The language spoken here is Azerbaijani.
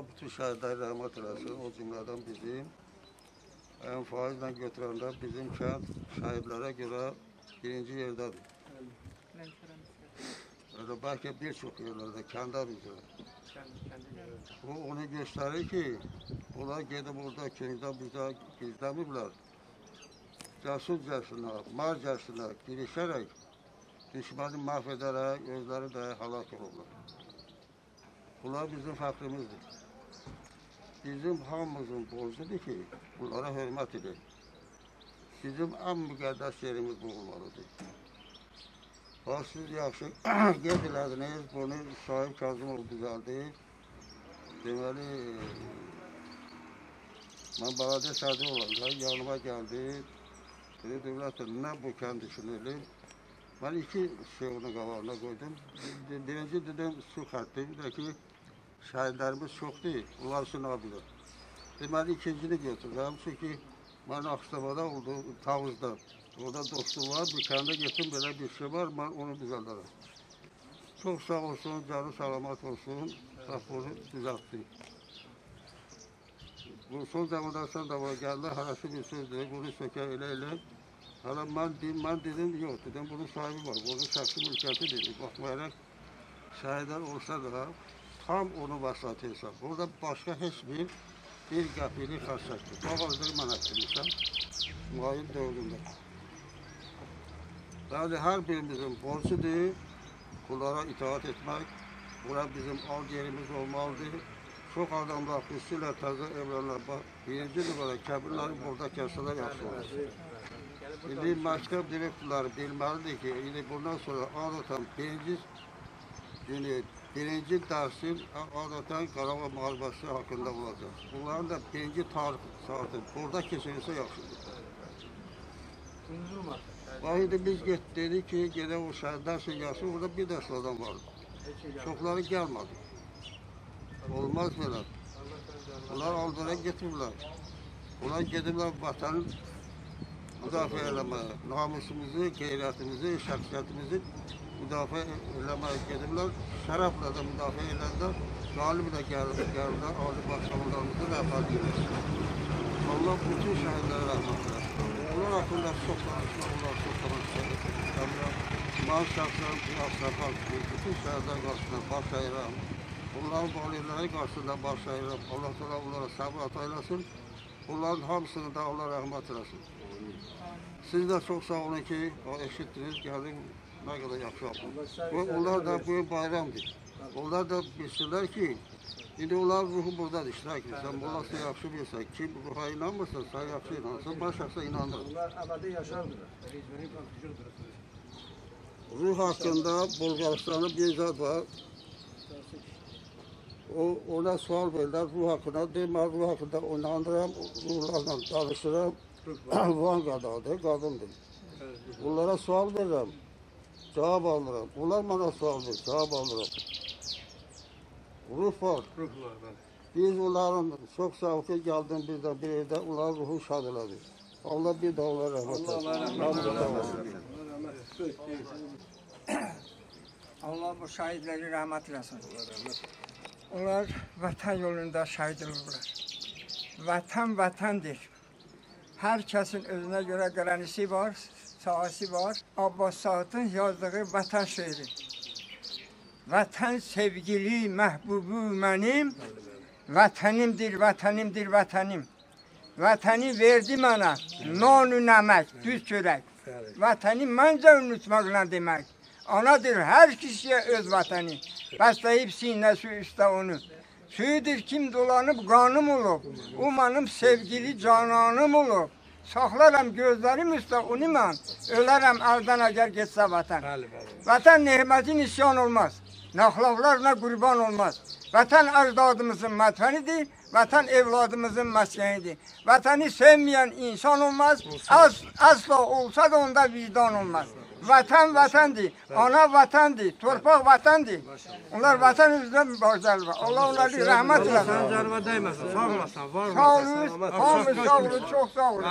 Allah bütün şəhidləri rəhmət eləsin. O cümlədən bizim ən faizlə götürəndə bizim kənd şəhidlərə görə birinci yerdədir. Öyle belki birçok yerlerde kendi üzere. Bu onu gösterir ki, bunlar gidip burada köyde bize gizlemirler. Casuscasına, marcasına girişerek düşmanı mahvederek özleri de halak olurlar. Bunlar bizim fəxrimizdir. Bizim hamımızın borcudur ki, bunlara hörmət edək. Bizim ən müqəddəs yerimiz bu olmalıdır. Bax, siz yaxşı qeyd elədiniz, bunu Şahib Kazımov düzəldi. Deməli, mən balaca sədir olanda yanıma gəldi. Dedi, dövlət, nə bu kənd eləyim? Mən iki şey onun qabağına qoydum. Bir- Birinci dedim, su xətti, bir də ki, şəhidlərimiz çoxdur, onlar üçün nə bilir. Deməli, ikincini götürürəm, çünki mən Axstabada oldum, Tavuzda. Orada dostum var, bir kəndə getdim, belə bir şey var, mən onu düzəldərəm. Çox sağ olsun, canı salamat olsun, bax bunu düzəltdik. Bu son zamanda sən də var gəldi, harası bir sözdür, bunu sökə elə elə. Hala mən, dedim, mən dedim, yox, dedim, bunun sahibi var, bunun şəxsi mülkiyyəti dedi. Baxmayaraq, şəhidlər olsa da tam onu vasat hesab. Burada başqa heç bir bir qəpiklik xərcəkdir. Babazları mən etdirmişəm, müayim dövründə. Yani her birimizin borcudur. Bunlara itaat etmek. Bura bizim al yerimiz olmalıdır. Çok adamlar xüsusilə təzə evlənlər bax, birinci nömrə kəbirləri burada kəsələr yaxşı olur. İndi məktəb direktorları bilməlidir ki, indi bundan sonra adətən birinci günü, birinci dərsin adətən Qarabağ müharibəsi haqqında olacaq. Bunların da birinci tarix saatı burada keçirilsə yaxşıdır. Vahidi biz get dedik ki, gedək o şəhərdən siyasi, orada bir dəst adam var. Çoxları gəlmədi. Olmaz belə. Onlar aldıra getiriblər. Onlar gediblər vatanı müdafiə eləməyə, namusumuzu, qeyrətimizi, şəxsiyyətimizi müdafiə eləməyə gediblər. Şərəflə də müdafiə edəndə qalib də gəlir, gəlirlər, ali başçalarımızı rəhbər edir. Allah bütün şəhidlərə rəhmət eləsin. Onlar haqqında çox danışmaq, çox danışmaq. Mən şəxsən Asrafal bütün şəhidlər qarşısında baş əyirəm. Onların valiləri qarşısında baş əyirəm. Allah təala onlara səbr ata eləsin. Bunların hamısını da Allah rəhmət eləsin. Siz də çox sağ olun ki, eşitdiniz, gəlin, nə qədər yaxşı yapın. Və onlar da bu gün bayramdır. Onlar da bilsinlər ki, indi onlar ruhu buradadır, iştirak edirsən. Bunlar yaxşı bilsən, kim ruha inanmırsa, sən yaxşı inanırsan, mən şəxsə inanırım. Bunlar abadi yaşardır. Ruh hakkında Bulgaristan'da bir zat var. O, ona sual verirler ruh hakkında. Deyim ben ruh hakkında oynandıram, ruhlarla danışıram. Van kadındır, kadındır. Bunlara sual veririm. Cevap alırım. Bunlar bana sual verir, cevap alırım. Ruh var. Biz onların çok sağ ol ki geldin birden bir evde onların ruhu şad elədi. Allah bir de onlara rahmet etsin. Rahmet eylesin. Allah bu şəhidləri rəhmət eləsin. Onlar vətən yolunda şəhid olurlar. Vətən vətəndir. Hər kəsin özünə görə qərənisi var, sahəsi var. Abbas Saadın yazdığı vətən şeiri. Vətən sevgili, məhbubu mənim, vətənimdir, vətənimdir, vətənim. Vətəni verdi mənə, nonu nəmək, düz çörək. Vətəni məncə unutmaqla demək. Anadır hər kişiyə öz vətəni. Bəsləyib sinəsi üstə onu. Suyudur kim dolanıb qanım olub. O mənim sevgili cananım olub. Saxlaram gözlərim üstə mən. Ölərəm əldən əgər getsə vətən. Vətən nehməti nisyan olmaz. Naxlavlarla qurban olmaz. Vətən əcdadımızın mətənidir, vətən evladımızın məskənidir. Vətəni sevməyən insan olmaz, az, asla olsa da onda vicdan olmaz. Vətən vətəndir, ana vətəndir, torpaq vətəndir. Onlar vətən üzrə mübarizəli var. Allah onları rəhmət eləsin. Sen canıma değmesin. Sağ olasın. Var Sağ olasın. olun, selamet. hamı sağ olun, çox sağ olun.